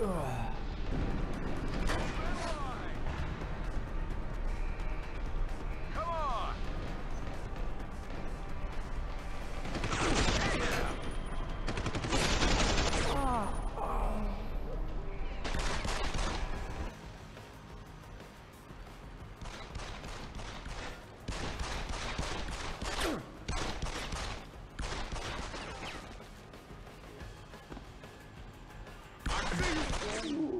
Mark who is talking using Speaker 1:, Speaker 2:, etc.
Speaker 1: Ugh. you.
Speaker 2: Ooh.